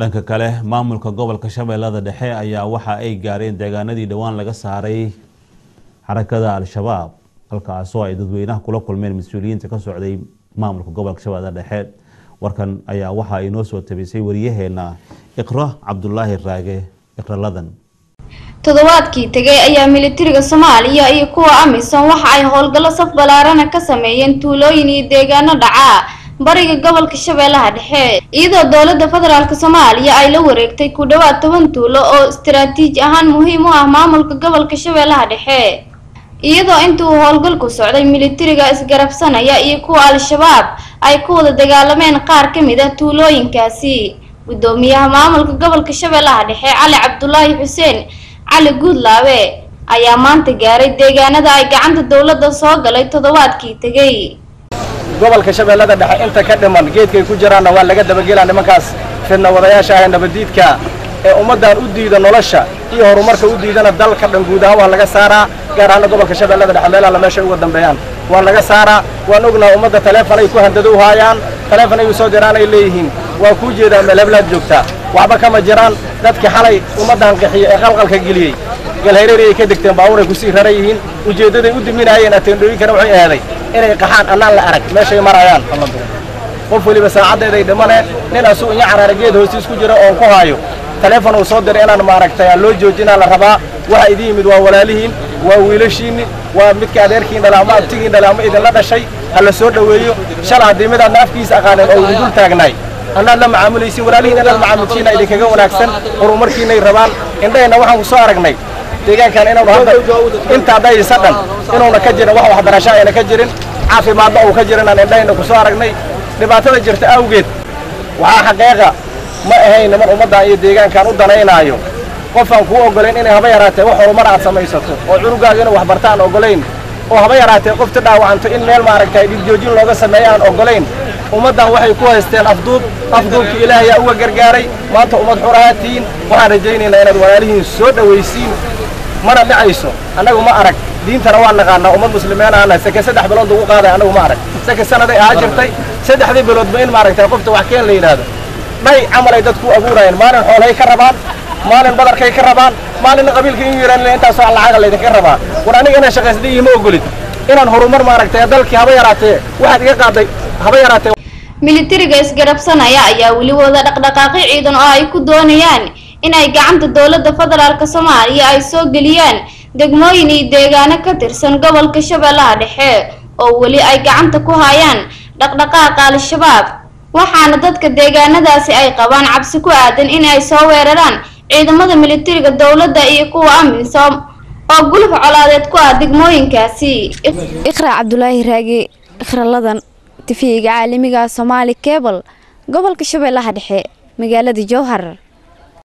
dhanka kale maamulka gobolka shabeellada dhexe ayaa waxa ay gaareen deegaanadii dhowaan laga saaray xarakada al-shabaab halkaasoo ay dadweynaha kula kulmeen mas'uuliyiinta ka socday maamulka gobolka shabeellada dhexe. Warkan ayaa waxa ay soo tabisay wariyaheena iqro cabdulaahi raage iqroladan toddobaadkii tegay ayaa militariga soomaaliya iyo kuwa amisom waxa ay howlgallo saf ballaarana ka sameeyeen tuulooyin iyo deegaano dhaca bariga gobolka shabeellaha dhexe iyadoo dowladda federaalk soomaaliya ay la wareegtay ku dhowaad toban tuulo oo istaraatiiji ahaan muhiim u ah maamulka gobolka shabeellaha dhexe. Iyadoo intii uu howlgalku socday militariga isgarabsanaya iyo kuwa al-shabaab ay ku wada dagaalameen qaar ka mid ah tuulooyinkaasi. Guddoomiyaha maamulka gobolka shabeellaha dhexe cali cabdulaahi xuseen cali guudlaabe ayaa maanta gaaray deegaanada ay gacanta dowladda soo galay toddobaadkii tegay gobolka shabeellada dhexe inta ka dhiman geedkay ku jiraanna waa laga dabagelaa nimankaas fidna wadayaasha ah ee nabaddiidka ee ummaddan u diida nolosha iyo horumarka u diidana dalka dhan guud ahaan waa laga saaraa gaar ahaana gobolka shabeellada dhexe. Meelaha meeshay uga dambeeyaan waa laga saaraa waan ognaha ummadda taleefon ay ku handado u haayaan taleefon ay u soo diraan ay leeyihiin waa kuu jeedaa meelheblaad joogtaa waxba kama jiraan dadkii xalay ummaddan qixiya ee qalqalka geliyey galhareeri ay ka degteen baabuuray ku sii raran yihiin ujeeddaday u diminaayeen ateendhooyinkana waxay ahaaday inay qaxaan annaan la arag. Meeshay marayaan. Qof weliba saacaddeeday dhimane nin asuu inya caraara geed hoostiis ku jira oon ku haayo. Taleefon uu soo diray inaan maaragtay aan loo joojinaa la rabaa. Waxa idin yimid waa walaalihiin waa wiilashiinni waa midka adeerkiin dhala ama abtigiin dhala ama idinla dhashay. Ha la soo dhoweeyo shala haddii midaad naafkiisa aqaaneen oo idin dul taagnaay annaad la macaamulaysiin walaalihiin inaad macaamujiina idinkaga wanaagsan. Horumarkiinay rabaan. Indhaheenna waxaan ku soo aragnay deegaankan inaanu hadda intaa dhayisa dhan inuuna ka jirin wax waxbarasho ayna ka jirin caafimaadna uu ka jirin aan ku soo aragnay. Dhibaatada jirta awgeed waxaa xaqeeqa ma ahayn niman ummaddan iyo deegaankan u danaynaayo. Qofaan kuu oggolayn inay haba yaraatee wax horumar aad samaysato oo cunugaaga inuu waxbarta aan oggolayn oo haba yaraatee qofta dhaawacanto in meel maaragtay dhibjoojin looga sameeyo aan oggolayn ummaddan waxay ku haysteen afduub afduubka ilaahayaa uga gargaaray maanta ummad xurahaatiin waxaan rajaynaynaa inaad walaalihiin soo dhowaysiin mana dhacayso annagu ma arag. Diintana waa naqaanaa ummad muslimiin ahna sake saddex bilood lagu qaaday annagu ma arag. Sake sanaday ahaa jirtay saddexdii biloodba in maaragtay qofta wax keen la yidhaahdo. Dhay camal ay dadku abuurayeen maalin xoolay ka rabaan maalin badarkay ka rabaan maalinna qabiilka in yiraan intaasoo lacaga laydinka rabaa war aniga inaan shaqaysday ma ogolid. Inaan horumar maaragtay dalkii haba yaraatee. Waxaad iga qaaday haba yaraatee. Militariga isgarabsanaya ayaa weli wada dhaqdhaqaaqyo ciidan oo ay ku doonayaan in ay gacanta dowladda federaalk soomaaliya ay soo geliyaan degmooyin iyo deegaano ka tirsan gobolka shabeellaha dhexe oo weli ay gacanta ku hayaan dhaqdhaqaaqa al-shabaab. Waxaana dadka deegaanadaasi ay qabaan cabsi ku aadan in ay soo weeraraan ciidamada militariga dowladda iyo kuwa amisom oo guluf colaadeed ku ah degmooyinkaasi. Iqra cabdulaahi raagi ikraladan tifiga caalamiga soomaali kebal gobolka shabeellaha dhexe magaalada jowhar